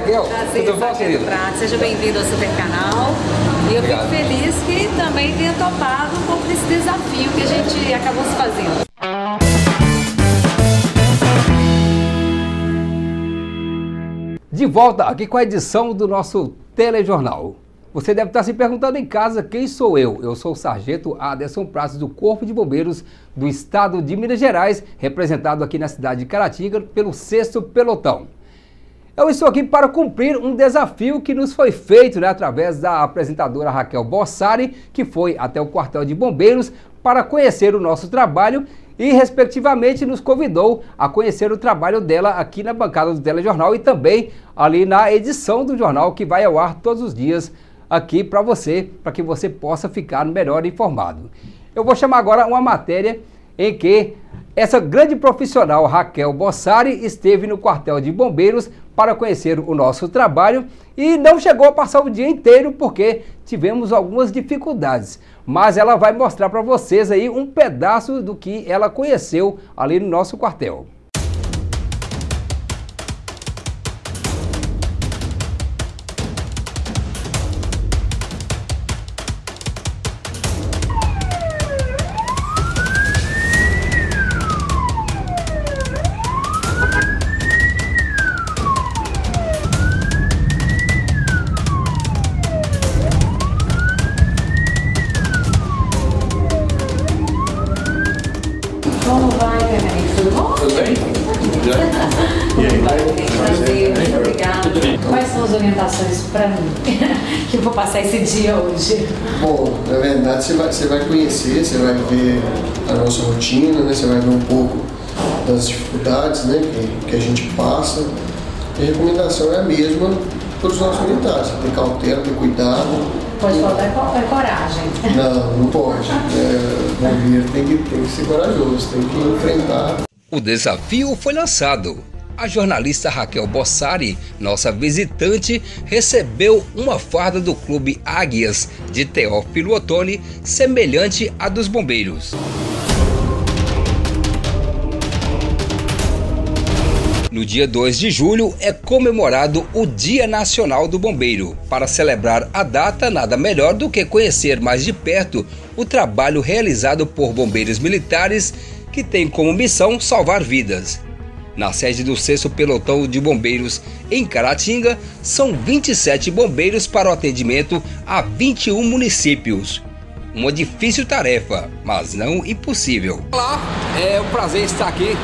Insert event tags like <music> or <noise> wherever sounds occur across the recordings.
Raquel? Prazer, Tudo bom, querido? Prado. Seja bem-vindo ao Super Canal. E eu Obrigado. fico feliz que também tenha topado um pouco desse desafio que a gente acabou se fazendo. De volta aqui com a edição do nosso telejornal. Você deve estar se perguntando em casa quem sou eu. Eu sou o Sargento Aderson Prates do Corpo de Bombeiros do Estado de Minas Gerais, representado aqui na cidade de Caratinga pelo 6 Pelotão. Eu estou aqui para cumprir um desafio que nos foi feito né, através da apresentadora Raquel Bossari, que foi até o quartel de bombeiros para conhecer o nosso trabalho e, respectivamente, nos convidou a conhecer o trabalho dela aqui na bancada do telejornal e também ali na edição do jornal que vai ao ar todos os dias aqui para você, para que você possa ficar melhor informado. Eu vou chamar agora uma matéria em que essa grande profissional Raquel Bossari esteve no quartel de bombeiros para conhecer o nosso trabalho e não chegou a passar o dia inteiro porque tivemos algumas dificuldades. Mas ela vai mostrar para vocês aí um pedaço do que ela conheceu ali no nosso quartel. Tudo bom? Tudo bem? Prazer, muito obrigada. Quais são as orientações para mim? <laughs> que eu vou passar esse dia hoje. Bom, na verdade você vai, você vai conhecer, você vai ver a nossa rotina, né? você vai ver um pouco das dificuldades né? que, que a gente passa. E a recomendação é a mesma para os nossos militares, ter cautela, ter cuidado. Pode faltar é co- é coragem. Não, não pode. <laughs> É, o bombeiro tem que, tem que ser corajoso, tem que enfrentar. O desafio foi lançado. A jornalista Raquel Bossari, nossa visitante, recebeu uma farda do Clube Águias de Teófilo Otoni, semelhante à dos bombeiros. No dia 2 de julho é comemorado o Dia Nacional do Bombeiro. Para celebrar a data, nada melhor do que conhecer mais de perto o trabalho realizado por bombeiros militares que tem como missão salvar vidas. Na sede do 6 Pelotão de Bombeiros em Caratinga, são 27 bombeiros para o atendimento a 21 municípios. Uma difícil tarefa, mas não impossível. Olá, é um prazer estar aqui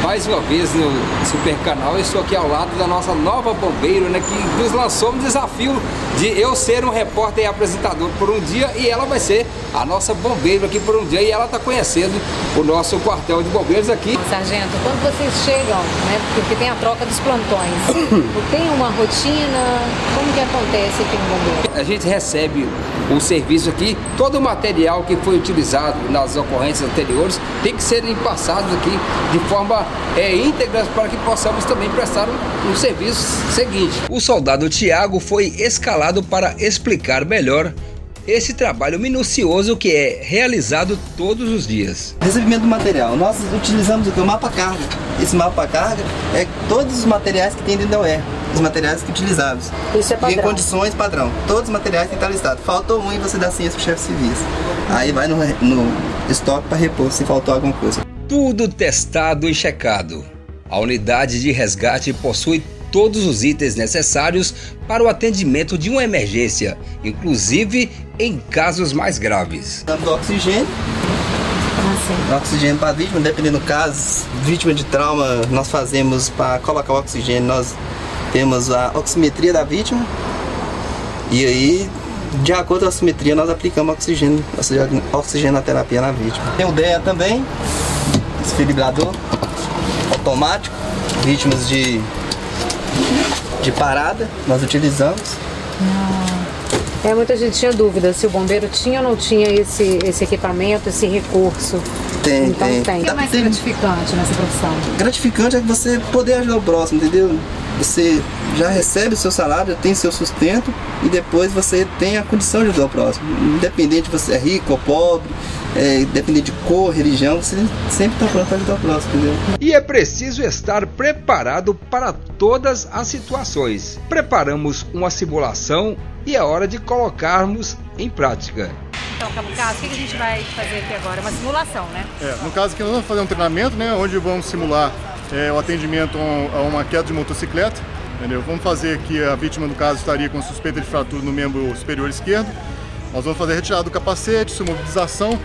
mais uma vez no Super Canal. Eu estou aqui ao lado da nossa nova bombeiro, né, que nos lançou um desafio de eu ser um repórter e apresentador por um dia e ela vai ser a nossa bombeiro aqui por um dia e ela está conhecendo o nosso quartel de bombeiros aqui. Sargento, quando vocês chegam, né, porque tem a troca dos plantões, <coughs> tem uma rotina, como que acontece aqui no bombeiro? A gente recebe o serviço aqui, todo material que foi utilizado nas ocorrências anteriores tem que serem passados aqui de forma é, íntegra para que possamos também prestar o, o serviço seguinte. O soldado Tiago foi escalado para explicar melhor esse trabalho minucioso que é realizado todos os dias. Recebimento do material. Nós utilizamos o que? O mapa carga. Esse mapa carga é todos os materiais que tem dentro da UER. Os materiais que utilizamos. Isso é E em padrão. condições padrão. Todos os materiais têm que estar listados. Faltou um e você dá ciência pro chefe de serviço. Aí vai no, no estoque para repor se faltou alguma coisa. Tudo testado e checado. A unidade de resgate possui todos os itens necessários para o atendimento de uma emergência, inclusive em casos mais graves. Damos oxigênio, oxigênio para vítima, dependendo do caso, vítima de trauma, nós fazemos para colocar o oxigênio, nós temos a oximetria da vítima e aí, de acordo com a oximetria, nós aplicamos oxigênio, oxigenoterapia na vítima. Tem o DEA também, desfibrilador automático, vítimas de, de parada, nós utilizamos. É, muita gente tinha dúvida se o bombeiro tinha ou não tinha esse, esse equipamento, esse recurso. Tem, então tem. tem. O que é mais Tem- gratificante nessa profissão? gratificante é que você poder ajudar o próximo, entendeu? Você já recebe o seu salário, já tem seu sustento e depois você tem a condição de ajudar o próximo. Independente se você é rico ou pobre, é, depender de cor, religião, você sempre está pronto para ajudar o próximo, entendeu? E é preciso estar preparado para todas as situações. Preparamos uma simulação e é hora de colocarmos em prática. Então, Cabo Caso, o que a gente vai fazer aqui agora? Uma simulação, né? É, no caso aqui nós vamos fazer um treinamento, né, onde vamos simular é, o atendimento a uma queda de motocicleta. Entendeu? Vamos fazer aqui, a vítima no caso estaria com suspeita de fratura no membro superior esquerdo. Nós vamos fazer retirada do capacete, sua mobilização,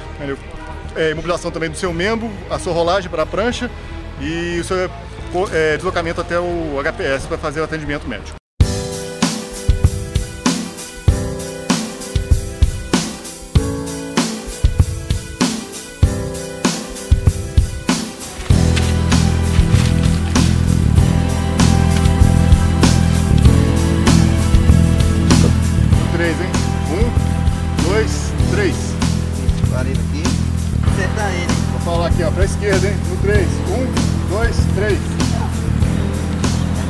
é, imobilização também do seu membro, a sua rolagem para a prancha e o seu é, deslocamento até o HPS para fazer o atendimento médico. Esquerda, hein? No 3. 1, 2, 3.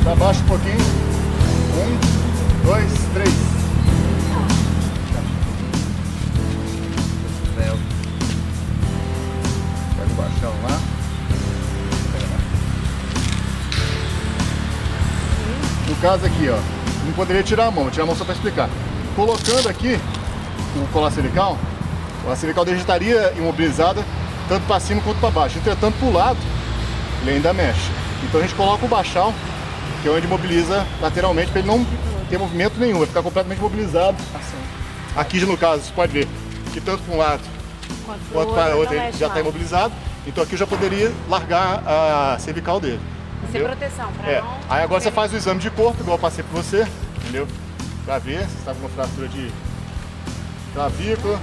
Pra baixo um pouquinho. 1, 2, 3. Pega o baixão lá. No caso aqui, ó, não poderia tirar a mão, tirar a mão só para explicar. Colocando aqui o colar cervical, a cervical dele estaria imobilizada tanto para cima quanto para baixo. Entretanto, para o lado, ele ainda mexe. Então a gente coloca o baixal, que é onde mobiliza lateralmente, para ele não ter movimento nenhum, vai ficar completamente mobilizado. Aqui, no caso, você pode ver que tanto para um lado quanto para o outro ele já está imobilizado. Então aqui eu já poderia largar a cervical dele. Isso é proteção, para é. não... Aí agora você faz o exame de corpo, igual eu passei para você, entendeu? Para ver se está com uma fratura de clavícula.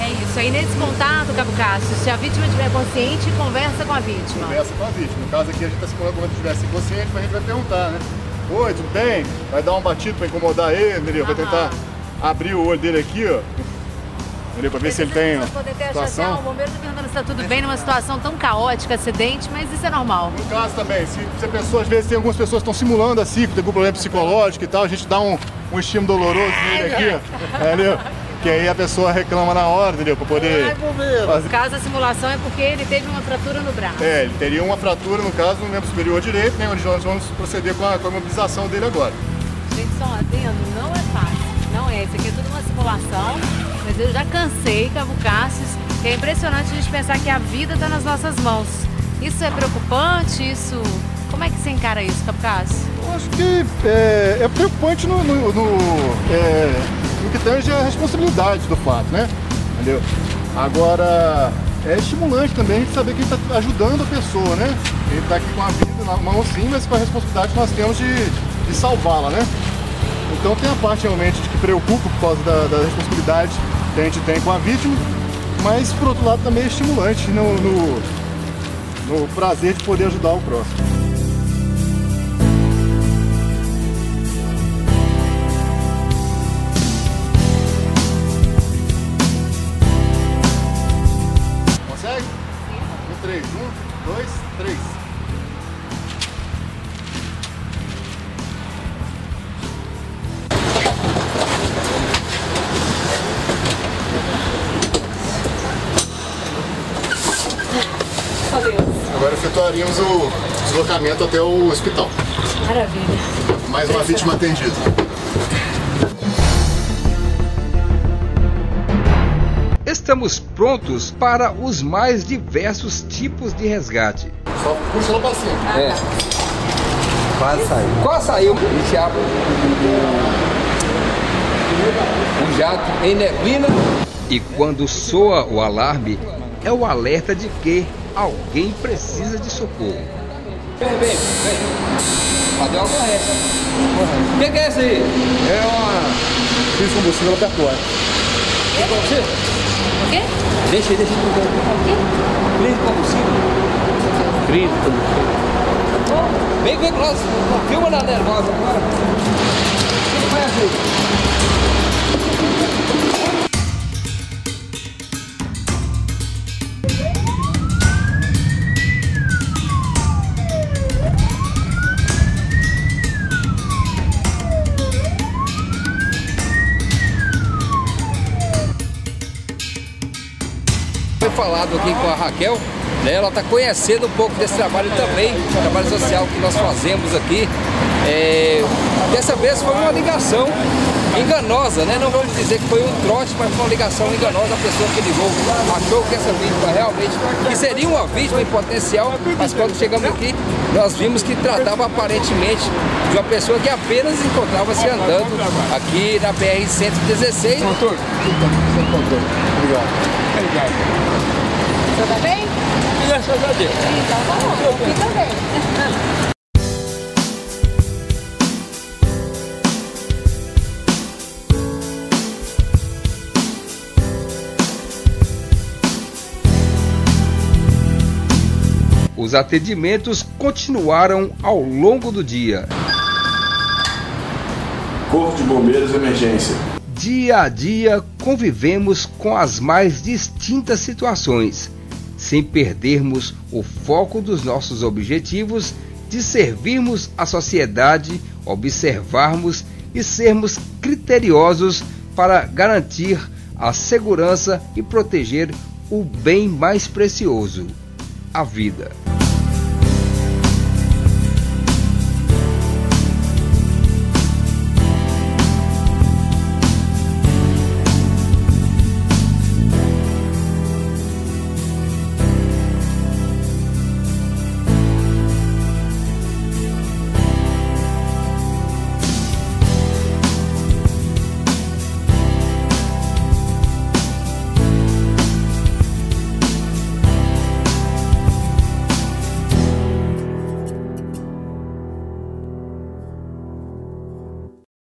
É isso. Aí nesse contato, Cabo Cássio, se a vítima estiver consciente, conversa com a vítima. Conversa com a vítima. No caso aqui, a gente está simulando como se estivesse inconsciente, mas a gente vai perguntar, né? Oi, tudo bem? Vai dar um batido para incomodar ele, entendeu? Vai tentar abrir o olho dele aqui, ó. Entendeu? Pra ver se ele tem situação. Achado, o bombeiro está perguntando se está tudo bem numa situação tão caótica, acidente, mas isso é normal. No caso também, se, se a pessoa, às vezes tem algumas pessoas que estão simulando assim, que tem algum problema psicológico e tal, a gente dá um, um estímulo doloroso nele aqui, ó. Entendeu? Que aí a pessoa reclama na hora, entendeu? Pra poder. Fazer... Caso a simulação é porque ele teve uma fratura no braço. É, ele teria uma fratura, no caso, no membro superior direito, né? Onde nós vamos proceder com a, com a mobilização dele agora. Gente, só adendo, não é fácil. Não é. Isso aqui é tudo uma simulação, mas eu já cansei, que é impressionante a gente pensar que a vida está nas nossas mãos. Isso é preocupante? Isso. Como é que você encara isso, Cabo Cassius? Eu acho que é, é preocupante no, no, no é no que tange a responsabilidade do fato, né? Entendeu? Agora, é estimulante também saber que está ajudando a pessoa, né? Ele está aqui com a vida na mão sim, mas com a responsabilidade que nós temos de, de salvá-la, né? Então tem a parte realmente de que preocupa por causa da, da, responsabilidade que a gente tem com a vítima, mas por outro lado também é estimulante no, no, no prazer de poder ajudar o próximo. Agora efetuaríamos o deslocamento até o hospital. Maravilha. Mais uma vítima atendida. Estamos prontos para os mais diversos tipos de resgate. Só puxa lá pra cima. É. Quase saiu. Quase saiu. Iniciar o jato em neblina. E quando soa o alarme, é o alerta de que alguém precisa de socorro. Vem, vem, vem. Cadê uma correta? O que, que, é isso aí? É uma. Fiz combustível perpétua. Quer combustível? O quê? Deixa aí, deixa aí. O quê? Crise combustível. Crise combustível. Vem, vem com nós. Filma na nervosa agora. Aqui com a Raquel, né, ela está conhecendo um pouco desse trabalho também, trabalho social que nós fazemos aqui. É, dessa vez foi uma ligação enganosa, né? Não vamos dizer que foi um trote, mas foi uma ligação enganosa. A pessoa que ligou achou que essa vítima realmente que seria uma vítima em potencial, mas quando chegamos aqui, nós vimos que tratava aparentemente de uma pessoa que apenas encontrava-se andando aqui na BR-116. Doutor, obrigado. Obrigado. Você tá bem? Graças a Deus. Então tá bom, aqui também. Os atendimentos continuaram ao longo do dia. Corpo de Bombeiros Emergência. Dia a dia convivemos com as mais distintas situações, sem perdermos o foco dos nossos objetivos de servirmos a sociedade, observarmos e sermos criteriosos para garantir a segurança e proteger o bem mais precioso, a vida.